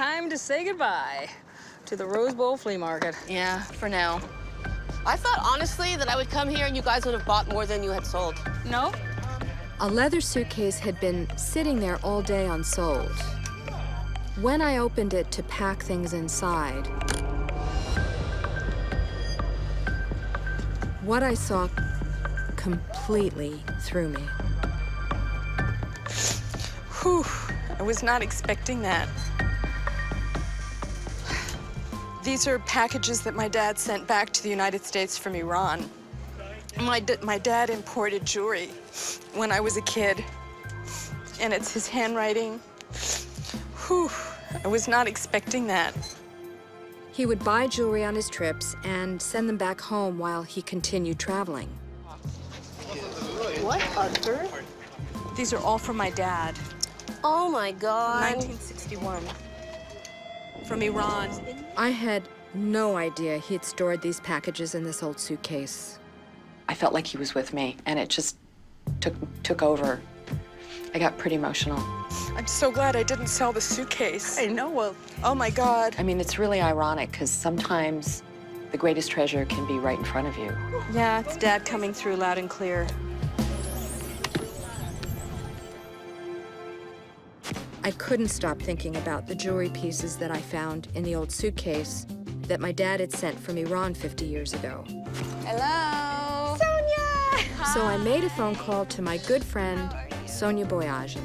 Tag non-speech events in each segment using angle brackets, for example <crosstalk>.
time to say goodbye to the Rose Bowl Flea Market. Yeah, for now. I thought, honestly, that I would come here and you guys would have bought more than you had sold. No? A leather suitcase had been sitting there all day unsold. When I opened it to pack things inside, what I saw completely threw me. Whew, I was not expecting that. These are packages that my dad sent back to the United States from Iran. My, my dad imported jewelry when I was a kid, and it's his handwriting. Whew, I was not expecting that. He would buy jewelry on his trips and send them back home while he continued traveling. What on earth? These are all from my dad. Oh, my God. 1961. From Iran. I had no idea he'd stored these packages in this old suitcase. I felt like he was with me, and it just took took over. I got pretty emotional. I'm so glad I didn't sell the suitcase. I know. Well, Oh my God. I mean, it's really ironic because sometimes the greatest treasure can be right in front of you. Yeah, it's dad coming through loud and clear. I couldn't stop thinking about the jewelry pieces that I found in the old suitcase that my dad had sent from Iran 50 years ago. Hello. Sonia! So I made a phone call to my good friend, Sonia Boyajian.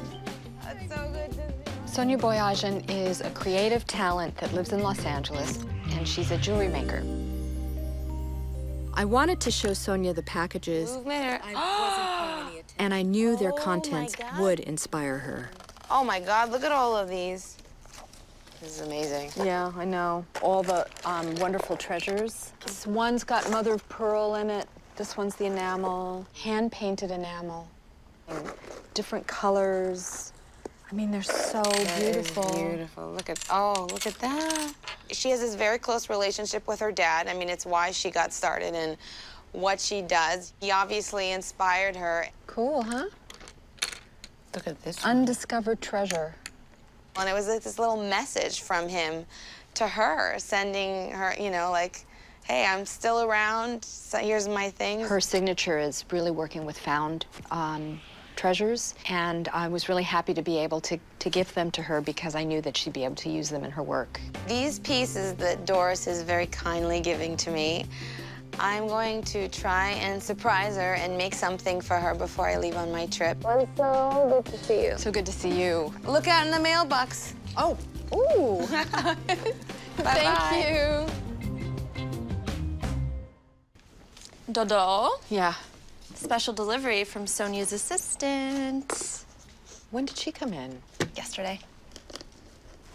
Sonia Boyajian is a creative talent that lives in Los Angeles, and she's a jewelry maker. I wanted to show Sonia the packages, Movement. and I knew their <gasps> Oh contents would inspire her. Oh, my God. Look at all of these. This is amazing. Yeah, I know. All the um, wonderful treasures. This one's got mother of pearl in it. This one's the enamel, hand-painted enamel. And different colors. I mean, they're so That is beautiful. beautiful. Look at, oh, look at that. She has this very close relationship with her dad. I mean, it's why she got started and what she does. He obviously inspired her. Cool, huh? Look at this. Undiscovered treasure. And it was like this little message from him to her, sending her, you know, like, hey, I'm still around. So here's my thing. Her signature is really working with found um, treasures, and I was really happy to be able to, to gift them to her because I knew that she'd be able to use them in her work. These pieces that Doris is very kindly giving to me, I'm going to try and surprise her and make something for her before I leave on my trip. I'm so good to see you. So good to see you. Look out in the mailbox. Oh, ooh. <laughs> Bye-bye. Thank you. Dodo, Yeah. special delivery from Sonia's assistant. When did she come in? Yesterday.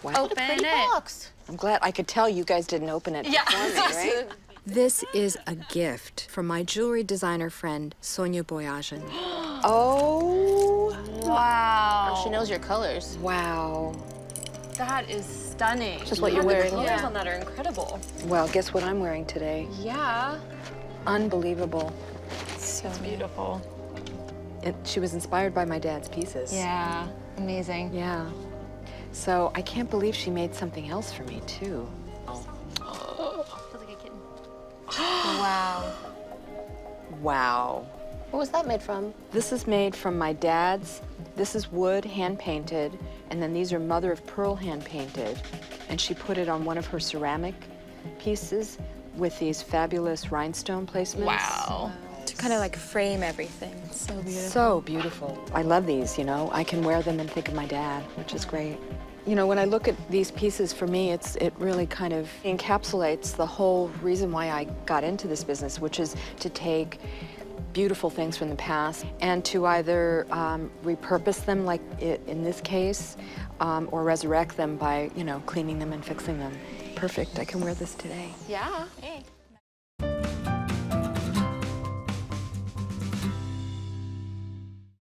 Wow. Open it. I'm glad I could tell you guys didn't open it Yeah. me, right? <laughs> This is a gift from my jewelry designer friend, Sonia Boyajian. <gasps> oh, Wow. She knows your colors. wow. That is stunning. Just what you're wearing. The colors Yeah. on that are incredible. Well, guess what I'm wearing today? Yeah. Unbelievable. So beautiful. It, she was inspired by my dad's pieces. Yeah. Amazing. Yeah. So I can't believe she made something else for me, too. Wow. What was that made from? This is made from my dad's. This is wood, hand-painted, and then these are mother of pearl hand-painted. And she put it on one of her ceramic pieces with these fabulous rhinestone placements. Wow. To kind of like frame everything. So beautiful. So beautiful. I love these, you know. I can wear them and think of my dad, which is great. You know, when I look at these pieces, for me, it's it really kind of encapsulates the whole reason why I got into this business, which is to take beautiful things from the past and to either um, repurpose them, like i in this case, um, or resurrect them by, you know, cleaning them and fixing them. Perfect. I can wear this today. Yeah. Hey.